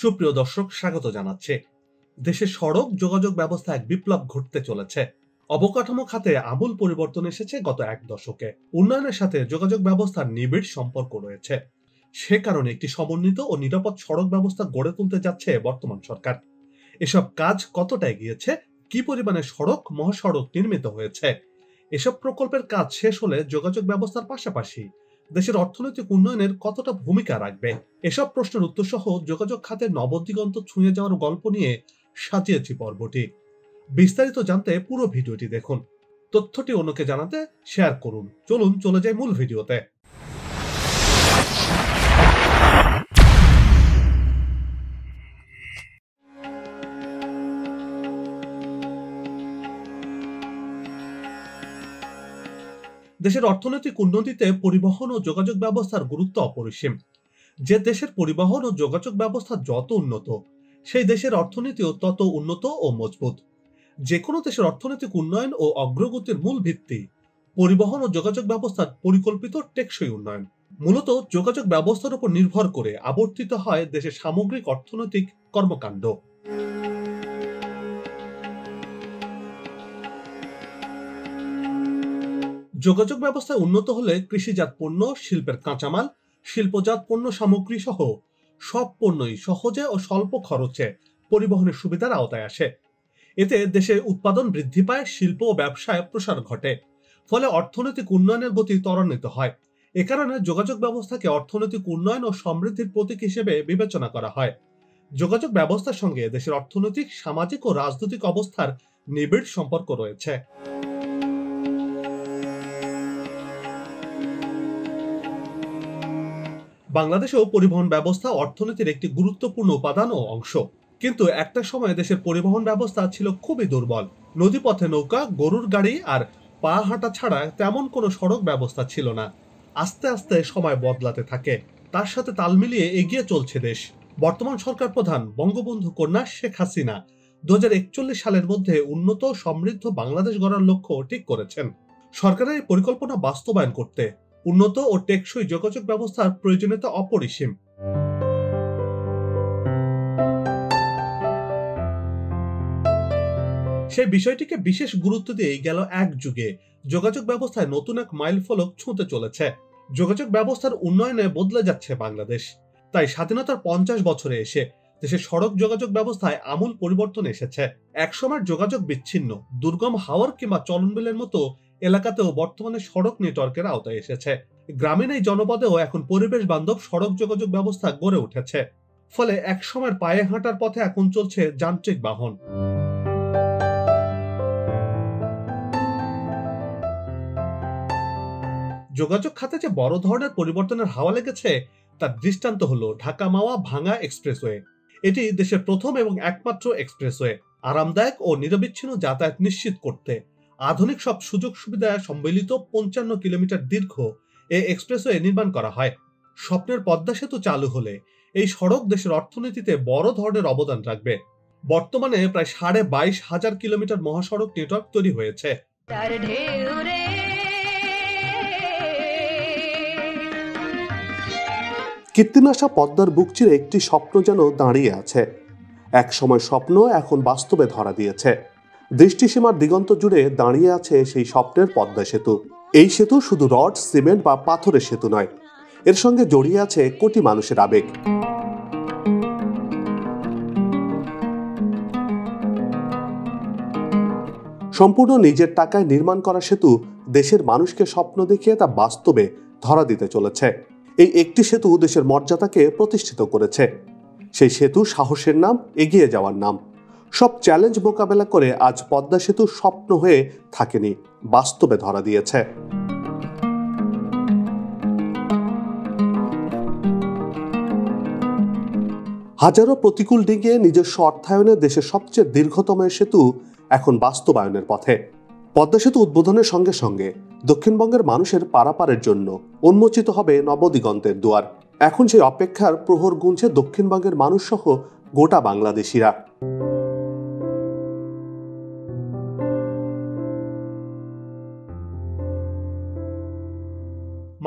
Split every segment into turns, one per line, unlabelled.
সুপ্রিয় দর্শক, স্বাগত জানাচ্ছে। দেশে সড়ক যোগাযোগ ব্যবস্থা এক বিপ্লব ঘটতে চলেছে। অবকাঠামো খাতে আমূল পরিবর্তন এসেছে গত এক দশকে। উন্নয়নের সাথে যোগাযোগ ব্যবস্থার নিবিড় সম্পর্ক রয়েছে। সে কারণে একটি সমন্বিত ও নিরাপদ সড়ক ব্যবস্থা গড়ে তুলতে যাচ্ছে বর্তমান সরকার। এসব কাজ কতটা এগিয়েছে? কি পরিমাণে সড়ক, মহাসড়ক নির্মিত হয়েছে? এসব প্রকল্পের কাজ শেষ হলে যোগাযোগ ব্যবস্থার পাশাপাশি দেশের অর্থনৈতিক উন্নয়নের কতটা ভূমিকা রাখবে? এসব প্রশ্নের উত্তর সহ যোগাযোগ খাতে নবদিগন্ত ছুঁয়ে যাওয়ার গল্প নিয়ে সাজিয়েছি পর্বটি। বিস্তারিত জানতে পুরো ভিডিওটি দেখুন। তথ্যটি অন্যকে জানাতে শেয়ার করুন। চলুন চলে যাই মূল ভিডিওতে। দেশের অর্থনৈতিক উন্নতিতে পরিবহন ও যোগাযোগ ব্যবস্থার গুরুত্ব অপরিসীম। যে দেশের পরিবহন ও যোগাযোগ ব্যবস্থা যত উন্নত, সেই দেশের অর্থনীতিও তত উন্নত ও মজবুত। যে কোনো দেশের অর্থনৈতিক উন্নয়ন ও অগ্রগতির মূল ভিত্তি পরিবহন ও যোগাযোগ ব্যবস্থার পরিকল্পিত টেকসই উন্নয়ন। মূলত যোগাযোগ ব্যবস্থার উপর নির্ভর করে আবর্তিত হয় দেশের সামগ্রিক অর্থনৈতিক কর্মকাণ্ড। যোগাযোগ ব্যবস্থা উন্নত হলে কৃষিজাত পণ্য, শিল্পের কাঁচামাল, শিল্পজাত পণ্য সামগ্রী সহ সব পণ্যই সহজে ও স্বল্প খরচে পরিবহনের সুবিধার আওতায় আসে। এতে দেশে উৎপাদন বৃদ্ধি পায়, শিল্প ও ব্যবসায় প্রসার ঘটে, ফলে অর্থনৈতিক উন্নয়নের গতি ত্বরান্বিত হয়। এ কারণে যোগাযোগ ব্যবস্থাকে অর্থনৈতিক উন্নয়ন ও সমৃদ্ধির প্রতীক হিসেবে বিবেচনা করা হয়। যোগাযোগ ব্যবস্থার সঙ্গে দেশের অর্থনৈতিক, সামাজিক ও রাজনৈতিক অবস্থার নিবিড় সম্পর্ক রয়েছে। বাংলাদেশেও পরিবহন ব্যবস্থা অর্থনীতির একটি গুরুত্বপূর্ণ উপাদান ও অংশ। কিন্তু একটা সময় দেশের পরিবহন ব্যবস্থা ছিল খুবই দুর্বল। নদীপথে নৌকা, গরুর গাড়ি আর পা হাঁটা ছাড়া তেমন কোনো সড়ক ব্যবস্থা ছিল না। আস্তে আস্তে সময় বদলাতে থাকে। তার সাথে তাল মিলিয়ে এগিয়ে চলছে দেশ। বর্তমান সরকার প্রধান বঙ্গবন্ধু কন্যা শেখ হাসিনা দু হাজার একচল্লিশ সালের মধ্যে উন্নত, সমৃদ্ধ বাংলাদেশ গড়ার লক্ষ্য ঠিক করেছেন। সরকারের পরিকল্পনা বাস্তবায়ন করতে উন্নত ও টেকসই যোগাযোগ ব্যবস্থার প্রয়োজনীয়তা অপরিসীম। সেই বিষয়টিকে বিশেষ গুরুত্ব দিয়ে গেল এক যুগে যোগাযোগ ব্যবস্থায় নতুন এক মাইল ফলক ছুঁতে চলেছে। যোগাযোগ ব্যবস্থার উন্নয়নে বদলে যাচ্ছে বাংলাদেশ। তাই স্বাধীনতার পঞ্চাশ বছরে এসে দেশের সড়ক যোগাযোগ ব্যবস্থায় আমূল পরিবর্তন এসেছে। একসময় যোগাযোগ বিচ্ছিন্ন, দুর্গম হাওয়ার কিংবা চলনবিলের মতো এলাকাতেও বর্তমানে সড়ক নেটওয়ার্কের আওতায় এসেছে। গ্রামীণ এই জনপদেও এখন পরিবেশ বান্ধব সড়ক যোগাযোগ ব্যবস্থা গড়ে উঠেছে। ফলে একসময়ের পায়ে হাঁটার পথে এখন চলছে যান্ত্রিক বাহন। যোগাযোগ খাতে যে বড় ধরনের পরিবর্তনের হাওয়া লেগেছে, তার দৃষ্টান্ত হলো ঢাকা মাওয়া ভাঙা এক্সপ্রেসওয়ে। এটি দেশের প্রথম এবং একমাত্র এক্সপ্রেসওয়ে, আরামদায়ক ও নিরবিচ্ছিন্ন যাতায়াত নিশ্চিত করতে। আধুনিক সব সুযোগ সুবিধা সম্মিলিত পঞ্চান্ন কিলোমিটার দীর্ঘ এ এক্সপ্রেসওয়ে নির্মাণ করা হয়। স্বপ্নের পদ্মা সেতু চালু হলে এই সড়ক দেশের অর্থনীতিতে বড় ধরনের অবদান রাখবে। বর্তমানে প্রায় সাড়ে বাইশ হাজার কিলোমিটার মহাসড়ক নেটওয়ার্ক তৈরি হয়েছে।
কীর্তিনাশা পদ্মার বুক চিরে একটি স্বপ্ন যেন দাঁড়িয়ে আছে। এক সময় স্বপ্ন এখন বাস্তবে ধরা দিয়েছে। দৃষ্টিসীমার দিগন্ত জুড়ে দাঁড়িয়ে আছে সেই স্বপ্নের পদ্মা সেতু। এই সেতু শুধু রড, সিমেন্ট বা পাথরের সেতু নয়। এর সঙ্গে জড়িয়ে আছে কোটি মানুষের আবেগ। সম্পূর্ণ নিজের টাকায় নির্মাণ করা সেতু দেশের মানুষকে স্বপ্ন দেখিয়ে তা বাস্তবে ধরা দিতে চলেছে। এই একটি সেতু দেশের মর্যাদাকে প্রতিষ্ঠিত করেছে। সেই সেতু সাহসের নাম, এগিয়ে যাওয়ার নাম। সব চ্যালেঞ্জ মোকাবেলা করে আজ পদ্মা সেতু স্বপ্ন হয়ে থাকেনি, বাস্তবে ধরা দিয়েছে। হাজারো প্রতিকূল ডিঙিয়ে নিজস্ব অর্থায়নে দেশের সবচেয়ে দীর্ঘতম সেতু এখন বাস্তবায়নের পথে। পদ্মা সেতু উদ্বোধনের সঙ্গে সঙ্গে দক্ষিণবঙ্গের মানুষের পারাপারের জন্য উন্মোচিত হবে নবদিগন্তের দুয়ার। এখন সেই অপেক্ষার প্রহর গুনছে দক্ষিণবঙ্গের মানুষ সহ গোটা বাংলাদেশিরা।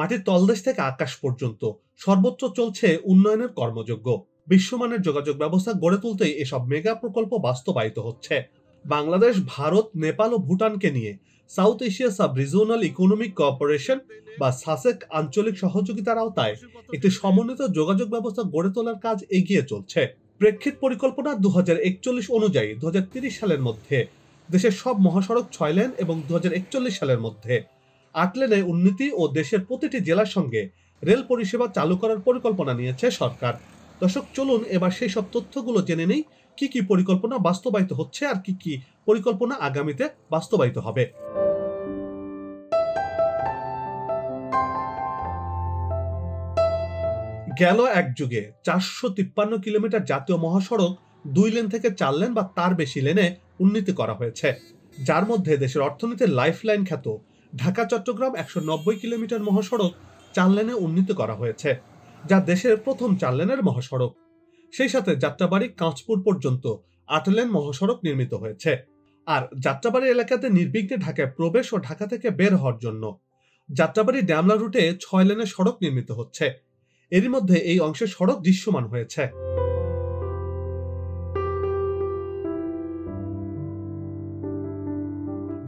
মাটির তলদেশ থেকে আকাশ পর্যন্ত সর্বত্র চলছে উন্নয়নের কর্মযজ্ঞ। বিশ্বমানের যোগাযোগ ব্যবস্থা গড়ে তুলতেই এসব মেগা প্রকল্প বাস্তবায়িত হচ্ছে। বাংলাদেশ, ভারত, নেপাল ও ভুটানকে নিয়ে South Asia sub regional economic cooperation বা সাসেক আঞ্চলিক সহযোগিতার আওতায় একটি সমন্বিত যোগাযোগ ব্যবস্থা গড়ে তোলার কাজ এগিয়ে চলছে। প্রেক্ষিত পরিকল্পনা দু হাজার একচল্লিশ অনুযায়ী দু সালের মধ্যে। দেশের সব মহাসড়ক, ছয় লেন এবং দু হাজার একচল্লিশ সালের মধ্যে আট লেনে উন্নতি ও দেশের প্রতিটি জেলার সঙ্গে রেল পরিষেবা চালু করার পরিকল্পনা নিয়েছে সরকার। দর্শক, চলুন এবার সেই সব তথ্যগুলো জেনে নেই। কি কি পরিকল্পনা বাস্তবায়িত হচ্ছে আর কি কি পরিকল্পনা আগামীতে বাস্তবায়িত হবে? গেল এক যুগে চারশো তিপ্পান্ন কিলোমিটার জাতীয় মহাসড়ক দুই লেন থেকে চার লেন বা তার বেশি লেনে উন্নতি করা হয়েছে। যার মধ্যে দেশের অর্থনীতির লাইফলাইন খ্যাত ঢাকা চট্টগ্রাম একশো নব্বই কিলোমিটার মহাসড়ক চার লেনে উন্নীত করা হয়েছে, যা দেশের প্রথম চার লেনের মহাসড়ক। সেই সাথে যাত্রাবাড়ি কাঁচপুর পর্যন্ত আট লেন মহাসড়ক নির্মিত হয়েছে। আর যাত্রাবাড়ি এলাকাতে নির্বিঘ্নে ঢাকায় প্রবেশ ও ঢাকা থেকে বের হওয়ার জন্য যাত্রাবাড়ি ড্যামলা রুটে ছয় লেনের সড়ক নির্মিত হচ্ছে। এরই মধ্যে এই অংশের সড়ক দৃশ্যমান হয়েছে।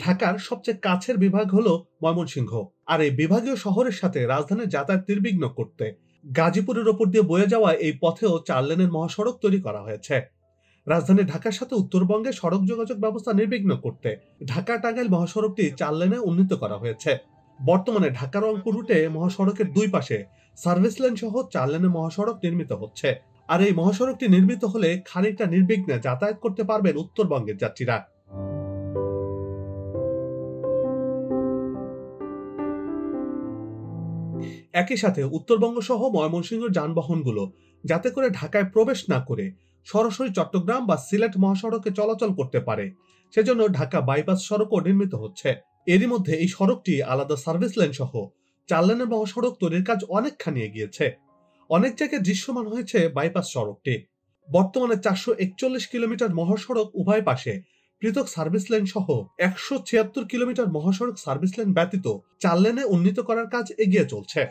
ঢাকার সবচেয়ে কাছের বিভাগ হলো ময়মনসিংহ। আর এই বিভাগীয় শহরের সাথে রাজধানীর যাতায়াত নির্বিঘ্ন করতে গাজীপুরের ওপর দিয়ে বয়ে যাওয়া এই পথেও চার লেনের মহাসড়ক তৈরি করা হয়েছে। রাজধানী ঢাকার সাথে উত্তরবঙ্গে সড়ক যোগাযোগ ব্যবস্থা নির্বিঘ্ন করতে ঢাকা টাঙ্গাইল মহাসড়কটি চার লেনে উন্নীত করা হয়েছে। বর্তমানে ঢাকা রংপুর রুটে মহাসড়কের দুই পাশে সার্ভিস লেন সহ চার লেনের মহাসড়ক নির্মিত হচ্ছে। আর এই মহাসড়কটি নির্মিত হলে খানিকটা নির্বিঘ্নে যাতায়াত করতে পারবেন উত্তরবঙ্গের যাত্রীরা। একই সাথে উত্তরবঙ্গ সহ ময়মনসিংহের যানবাহনগুলো যাতে করে ঢাকায় প্রবেশ না করে সরাসরি চট্টগ্রাম বা সিলেট মহাসড়কে চলাচল করতে পারে। সেজন্য ঢাকা বাইপাস সড়কও নির্মিত হচ্ছে। এরই মধ্যে এই সড়কটি আলাদা সার্ভিস লেন সহ চার লেনের মহাসড়ক তৈরির কাজ অনেকখানি এগিয়েছে। অনেক জায়গায় দৃশ্যমান হয়েছে বাইপাস সড়কটি। বর্তমানে চারশো একচল্লিশ কিলোমিটার মহাসড়ক উভয় পাশে পৃথক সার্ভিস লাইন সহ একশো ছিয়াত্তর কিলোমিটার মহাসড়ক সার্ভিস লাইন ব্যতীত চার লেনে উন্নীত করার কাজ এগিয়ে চলছে।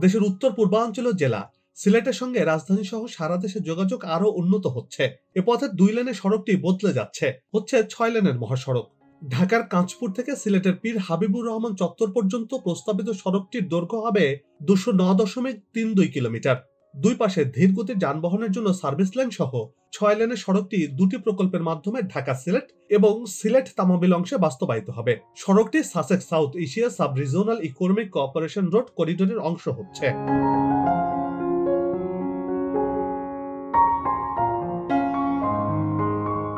দেশের উত্তর পূর্বাঞ্চলীয় জেলা সিলেটের সঙ্গে রাজধানী সহ সারা দেশের যোগাযোগ আরও উন্নত হচ্ছে। এ পথের দুই লেনের সড়কটি বদলে যাচ্ছে। হচ্ছে ছয় লেনের মহাসড়ক। ঢাকার কাঁচপুর থেকে সিলেটের পীর হাবিবুর রহমান চত্বর পর্যন্ত প্রস্তাবিত সড়কটির দৈর্ঘ্য হবে দুশো ন দশমিক তিন দুই কিলোমিটার। দুই পাশে ধীর ধীরগতির যানবাহনের জন্য সার্ভিস লাইন সহ ছয় লেনের সড়কটি দুটি প্রকল্পের মাধ্যমে ঢাকা সিলেট এবং সিলেট তামাবিল অংশে বাস্তবায়িত হবে। সড়কটি SASEC South Asia sub regional economic cooperation road করিডোরের অংশ হচ্ছে।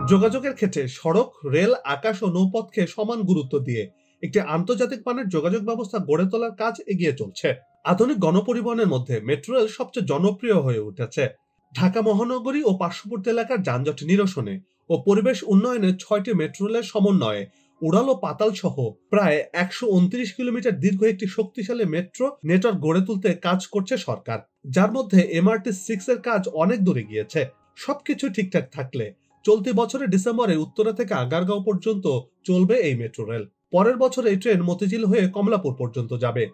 যোগাযোগের ক্ষেত্রে সড়ক, রেল, আকাশ ও নৌপথকে সমান গুরুত্ব দিয়ে একটি আন্তর্জাতিক মানের যোগাযোগ ব্যবস্থা গড়ে তোলার কাজ এগিয়ে চলছে। আধুনিক গণপরিবহনের মধ্যে মেট্রো রেল সবচেয়ে জনপ্রিয় হয়ে উঠেছে। ঢাকা মহানগরী ও পার্শ্ববর্তী এলাকার যানজট নিরসনে ও পরিবেশ উন্নয়নে ছয়টি মেট্রো রেলের সমন্বয়ে উড়াল ও পাতাল সহ প্রায় একশো উনত্রিশ কিলোমিটার দীর্ঘ একটি শক্তিশালী মেট্রো নেটওয়ার্ক গড়ে তুলতে কাজ করছে সরকার, যার মধ্যে এমআরটি সিক্স এর কাজ অনেক দূরে গিয়েছে। সবকিছু ঠিকঠাক থাকলে চলতি বছরের ডিসেম্বরে উত্তরা থেকে আগারগাঁও পর্যন্ত চলবে এই মেট্রো রেল। পরের বছর এই ট্রেন মতিঝিল হয়ে কমলাপুর পর্যন্ত যাবে।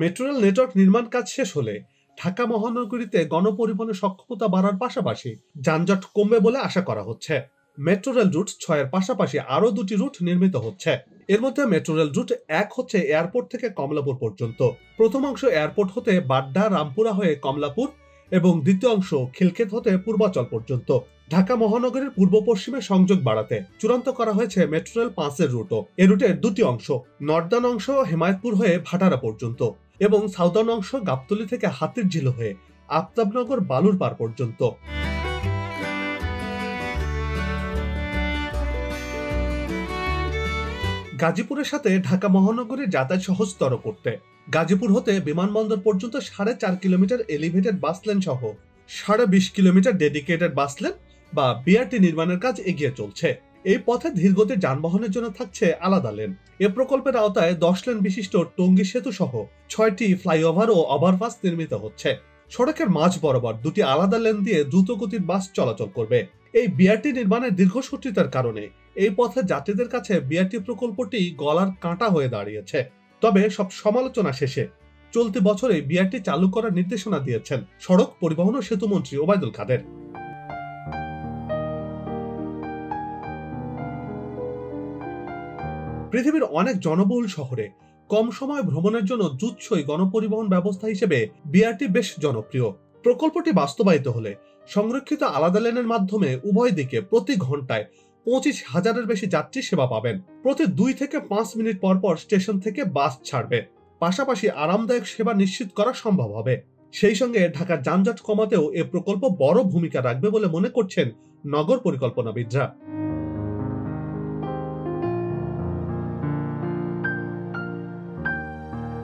মেট্রো রেল নেটওয়ার্ক নির্মাণ কাজ শেষ হলে ঢাকা মহানগরীতে গণপরিবহনের সক্ষমতা বাড়ার পাশাপাশি যানজট কমবে বলে আশা করা হচ্ছে। মেট্রো রেল রুট ছয়ের পাশাপাশি আরও দুটি রুট নির্মিত হচ্ছে। এর মধ্যে মেট্রো রেল রুট এক হচ্ছে এয়ারপোর্ট থেকে কমলাপুর পর্যন্ত। প্রথম অংশ এয়ারপোর্ট হতে বাড্ডা, রামপুরা হয়ে কমলাপুর এবং দ্বিতীয় অংশ খিলক্ষেত হতে পূর্বাচল পর্যন্ত। ঢাকা মহানগরীর পূর্ব পশ্চিমে সংযোগ বাড়াতে চূড়ান্ত করা হয়েছে মেট্রো রেল পাঁচের রুটও। এ রুটের দুটি অংশ, নর্দার্ন অংশ হেমায়তপুর হয়ে ভাটারা পর্যন্ত। এবং সাউদার্ন অংশ গাবতলি থেকে হাতির ঝিল হয়ে আফতাবনগর বালুর পার পর্যন্ত। গাজীপুরের সাথে ঢাকা মহানগরীর যাতায়াত সহজতর করতে। গাজীপুর হতে বিমানবন্দর পর্যন্ত সাড়ে চার কিলোমিটার এলিভেটেড বাস লেন সহ সাড়ে বিশ কিলোমিটার ডেডিকেটেড বাস লেন বা বিআরটি নির্মাণের কাজ এগিয়ে চলছে। এই পথে ধীরগতির যানবাহনের জন্য থাকছে আলাদা লেন। এ প্রকল্পের আওতায় দশ লেন বিশিষ্ট টঙ্গী সেতু সহ ছয়টি ফ্লাইওভার ও ওভারপাস নির্মিত হচ্ছে। সড়কের মাঝ বরাবর দুটি আলাদা লেন দিয়ে দ্রুতগতির বাস চলাচল করবে। এই বিআরটি নির্মাণের দীর্ঘসূত্রিতার কারণে এই পথে যাত্রীদের কাছে বিআরটি প্রকল্পটি গলার কাঁটা হয়ে দাঁড়িয়েছে। তবে সব সমালোচনা শেষে চলতি বছরে বিআরটি চালু করার নির্দেশনা দিয়েছেন সড়ক পরিবহন ও সেতুমন্ত্রী ওবায়দুল কাদের। পৃথিবীর অনেক জনবহুল শহরে কম সময় ভ্রমণের জন্য জুৎসই গণপরিবহন ব্যবস্থা হিসেবে বিআরটি বেশ জনপ্রিয়। প্রকল্পটি বাস্তবায়িত হলে সংরক্ষিত আলাদা লেনের মাধ্যমে উভয় দিকে প্রতি ঘন্টায় পঁচিশ হাজারের বেশি যাত্রী সেবা পাবেন। প্রতি দুই থেকে পাঁচ মিনিট পর পর স্টেশন থেকে বাস ছাড়বে। পাশাপাশি আরামদায়ক সেবা নিশ্চিত করা সম্ভব হবে। সেই সঙ্গে ঢাকার যানজট কমাতেও এ প্রকল্প বড় ভূমিকা রাখবে বলে মনে করছেন নগর পরিকল্পনাবিদরা।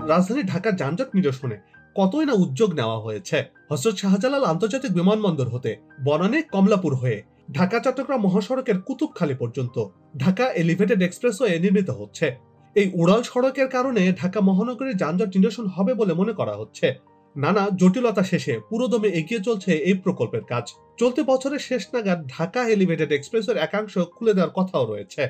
রাজধানী ঢাকার যানজট নিরসনে কতই না উদ্যোগ নেওয়া হয়েছে? হজরত শাহজালাল আন্তর্জাতিক বিমানবন্দর হতে বনানী কমলাপুর হয়ে ঢাকা, চট্টগ্রাম মহাসড়কের কুতুবখালী পর্যন্ত ঢাকা এলিভেটেড এক্সপ্রেসওয়ে নির্মিত হচ্ছে। এই উড়াল সড়কের কারণে ঢাকা মহানগরীর যানজট নিরসন হবে বলে মনে করা হচ্ছে। নানা জটিলতা শেষে পুরোদমে এগিয়ে চলছে এই প্রকল্পের কাজ। চলতি বছরের শেষ নাগাদ ঢাকা এলিভেটেড এক্সপ্রেসের একাংশ খুলে দেওয়ার কথাও রয়েছে।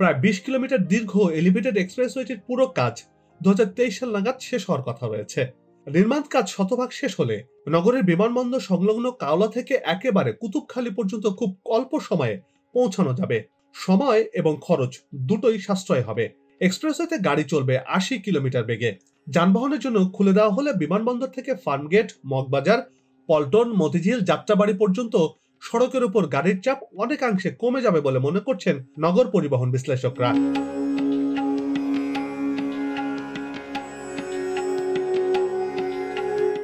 প্রায় বিশ কিলোমিটার দীর্ঘ এলিভেটেড এক্সপ্রেসওয়েটির পুরো কাজ দুহাজার তেইশ সাল নাগাদ শেষ হওয়ার কথা রয়েছে। নির্মাণ কাজ শতভাগ শেষ হলে নগরের বিমানবন্দর সংলগ্ন কাওলা থেকে একেবারে কুতুবখালী পর্যন্ত খুব অল্প সময়ে পৌঁছানো যাবে। সময় এবং খরচ দুটোই সাশ্রয় হবে। এক্সপ্রেসওয়েতে গাড়ি চলবে আশি কিলোমিটার বেগে। যানবাহনের জন্য খুলে দেওয়া হলে বিমানবন্দর থেকে ফার্মগেট, মগবাজার, পল্টন, মতিঝিল, যাত্রাবাড়ি পর্যন্ত সড়কের উপর গাড়ির চাপ অনেকাংশে কমে যাবে বলে মনে করছেন নগর পরিবহন বিশ্লেষকরা।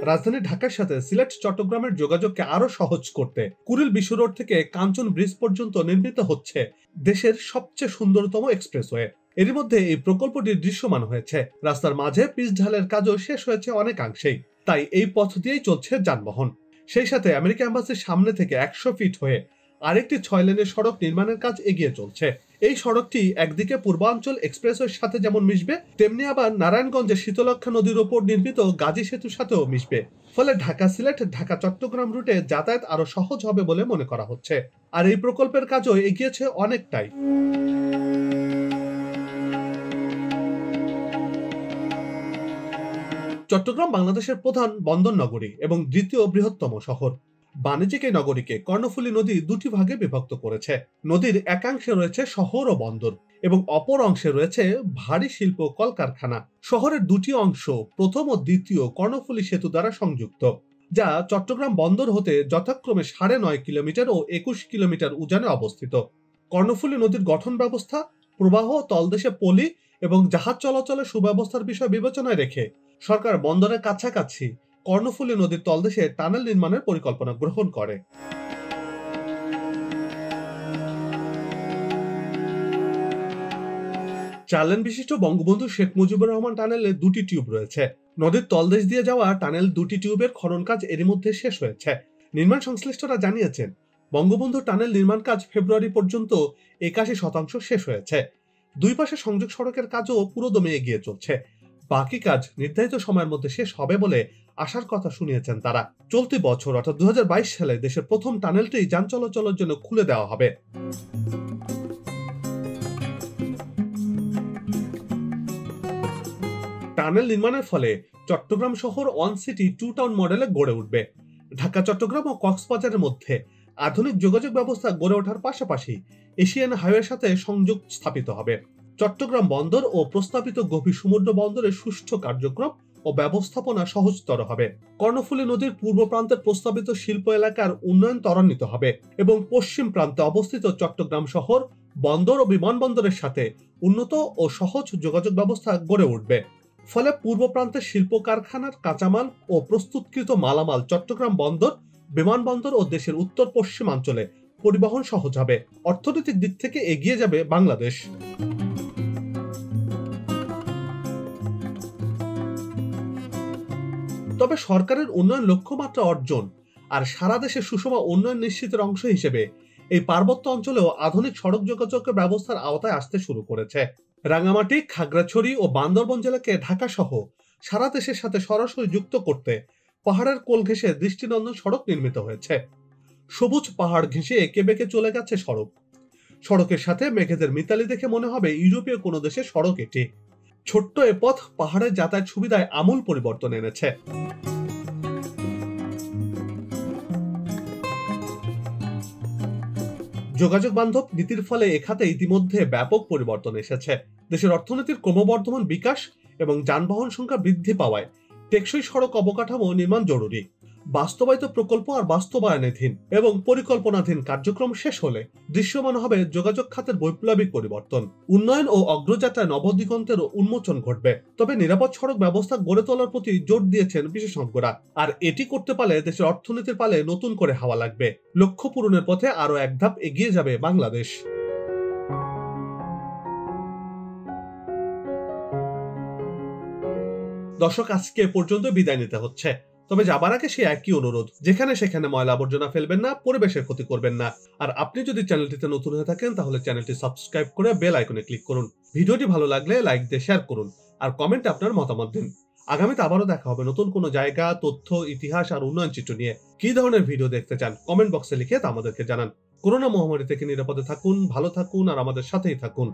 রাজধানী ঢাকার সাথে সিলেট, চট্টগ্রামের যোগাযোগকে আরও সহজ করতে কুড়িল বিশ্ব রোড থেকে কাঞ্চন ব্রিজ পর্যন্ত নির্মিত হচ্ছে দেশের সবচেয়ে সুন্দরতম এক্সপ্রেসওয়ে। এর মধ্যে এই প্রকল্পটি দৃশ্যমান হয়েছে। রাস্তার মাঝে পিচ ঢালের কাজও শেষ হয়েছে অনেকাংশেই। তাই এই পথ দিয়েই চলছে যানবাহন। সেই সাথে আমেরিকা এম্বাসির সামনে থেকে একশো ফিট হয়ে আরেকটি ছয় লেনের সড়ক নির্মাণের কাজ এগিয়ে চলছে। এই সড়কটি একদিকে পূর্বাঞ্চল এক্সপ্রেসওয়ের সাথে যেমন মিশবে, তেমনি আবার নারায়ণগঞ্জের শীতলক্ষা নদীর ওপর নির্মিত গাজী সেতুর সাথেও মিশবে। ফলে ঢাকা সিলেট, ঢাকা চট্টগ্রাম রুটে যাতায়াত আরও সহজ হবে বলে মনে করা হচ্ছে। আর এই প্রকল্পের কাজও এগিয়েছে অনেকটাই। চট্টগ্রাম বাংলাদেশের প্রধান বন্দর নগরী এবং দ্বিতীয় বৃহত্তম শহর। বাণিজ্যিক এই নগরীকে কর্ণফুলী নদী দুটি ভাগে বিভক্ত করেছে। নদীর একাংশে রয়েছে শহর ও বন্দর এবং অপর অংশে রয়েছে ভারী শিল্প কলকারখানা। শহরের দুটি অংশ প্রথম ও দ্বিতীয় কর্ণফুলী সেতু দ্বারা সংযুক্ত, যা চট্টগ্রাম বন্দর হতে যথাক্রমে সাড়ে নয় কিলোমিটার ও একুশ কিলোমিটার উজানে অবস্থিত। কর্ণফুলী নদীর গঠন ব্যবস্থা প্রবাহ, তলদেশে পলি এবং জাহাজ চলাচলের সুব্যবস্থার বিষয় বিবেচনায় রেখে সরকার বন্দরের কাছাকাছি কর্ণফুলী নদীর তলদেশে টানেল নির্মাণের পরিকল্পনা গ্রহণ করে। চার লেন বিশিষ্ট বঙ্গবন্ধু শেখ মুজিবুর রহমান টানেলে দুটি টিউব রয়েছে। নদীর তলদেশ দিয়ে যাওয়া টানেল দুটি টিউবের খনন কাজ এরই মধ্যে শেষ হয়েছে। নির্মাণ সংশ্লিষ্টরা জানিয়েছেন, বঙ্গবন্ধু টানেল নির্মাণ কাজ ফেব্রুয়ারি পর্যন্ত একাশি শতাংশ শেষ হয়েছে। দুই পাশে সংযোগ সড়কের কাজও পুরোদমে এগিয়ে চলছে। বাকি কাজ নির্ধারিত সময়ের মধ্যে শেষ হবে বলে আশার কথা শুনিয়েছেন তারা। চলতি বছর, অর্থাৎ দু হাজার বাইশ সালে দেশের প্রথম টানেলটি যান চলাচলের জন্য খুলে দেওয়া হবে। টানেল নির্মাণের ফলে চট্টগ্রাম শহর ওয়ান সিটি টু টাউন মডেলে গড়ে উঠবে। ঢাকা, চট্টগ্রাম ও কক্সবাজারের মধ্যে আধুনিক যোগাযোগ ব্যবস্থা গড়ে ওঠার পাশাপাশি এশিয়ান হাইওয়ের সাথে সংযোগ স্থাপিত হবে। চট্টগ্রাম বন্দর ও প্রস্তাবিত গভীর সমুদ্র বন্দরের সুষ্ঠু কার্যক্রম ও ব্যবস্থাপনা সহজতর হবে। কর্ণফুলী নদীর পূর্ব প্রান্তের প্রস্তাবিত শিল্প এলাকার উন্নয়ন ত্বরান্বিত হবে এবং পশ্চিম প্রান্তে অবস্থিত চট্টগ্রাম শহর বন্দর ও বিমানবন্দরের সাথে উন্নত ও সহজ যোগাযোগ ব্যবস্থা গড়ে উঠবে। ফলে পূর্ব প্রান্তের শিল্প কারখানার কাঁচামাল ও প্রস্তুতকৃত মালামাল চট্টগ্রাম বন্দর, বিমানবন্দর ও দেশের উত্তর পশ্চিমাঞ্চলে পরিবহন সহজ হবে। অর্থনৈতিক দিক থেকে এগিয়ে যাবে বাংলাদেশ। তবে সরকারের উন্নয়ন লক্ষ্যমাত্রা অর্জন আর সারা দেশে সুষম উন্নয়ন নিশ্চিতের অংশ হিসেবে এই পার্বত্য অঞ্চলেও আধুনিক সড়ক যোগাযোগের ব্যবস্থার আওতায় আসতে শুরু করেছে। রাঙামাটি খাগড়াছড়ি ও বান্দরবন জেলাকে ঢাকা সহ সারা দেশের সাথে সরাসরি যুক্ত করতে পাহাড়ের কোল ঘেঁষে দৃষ্টিনন্দন সড়ক নির্মিত হয়েছে। সবুজ পাহাড় ঘেঁষে এঁকে বেঁকে চলে গেছে সড়ক। সড়কের সাথে মেঘেদের মিতালি দেখে মনে হবে ইউরোপীয় কোনো দেশের সড়ক এটি। ছোট্ট এ পথ পাহাড়ের যাতায়াত সুবিধায় আমূল পরিবর্তন এনেছে। যোগাযোগ বান্ধব নীতির ফলে এখাতে ইতিমধ্যে ব্যাপক পরিবর্তন এসেছে। দেশের অর্থনীতির ক্রমবর্ধমান বিকাশ এবং যানবাহন সংখ্যা বৃদ্ধি পাওয়ায় টেকসই সড়ক অবকাঠামো নির্মাণ জরুরি। বাস্তবায়িত প্রকল্প আর বাস্তবায়নাধীন এবং পরিকল্পনাধীন কার্যক্রম শেষ হলে দৃশ্যমান হবে যোগাযোগ খাতের বৈপ্লবিক পরিবর্তন। উন্নয়ন ও অগ্রযাত্রায় নবদিগন্তের উন্মোচন ঘটবে। তবে নিরাপদ সড়ক ব্যবস্থা গড়ে তোলার প্রতি জোর দিয়েছেন বিশেষজ্ঞরা। আর এটি করতে পারলে দেশের অর্থনীতির পালে নতুন করে হাওয়া লাগবে। লক্ষ্য পূরণের পথে আরও এক ধাপ এগিয়ে যাবে বাংলাদেশ। দর্শক, আজকে পর্যন্ত বিদায় নিতে হচ্ছে। তবে যাবার আগে সেই একই অনুরোধ, যেখানে সেখানে ময়লা আবর্জনা ফেলবেন না, পরিবেশের ক্ষতি করবেন না। আর আপনি যদি চ্যানেলটিতে নতুন হয়ে থাকেন, তাহলে চ্যানেলটি সাবস্ক্রাইব করে বেল আইকনে ক্লিক করুন। ভিডিওটি ভালো লাগলে লাইক দিয়ে শেয়ার করুন আর কমেন্টে আপনার মতামত দিন। আগামীতে আবারও দেখা হবে নতুন কোনো জায়গা, তথ্য, ইতিহাস আর উন্নয়ন চিত্র নিয়ে। কি ধরনের ভিডিও দেখতে চান, কমেন্ট বক্সে লিখে তা আমাদেরকে জানান। করোনা মহামারী থেকে নিরাপদে থাকুন, ভালো থাকুন আর আমাদের সাথেই থাকুন।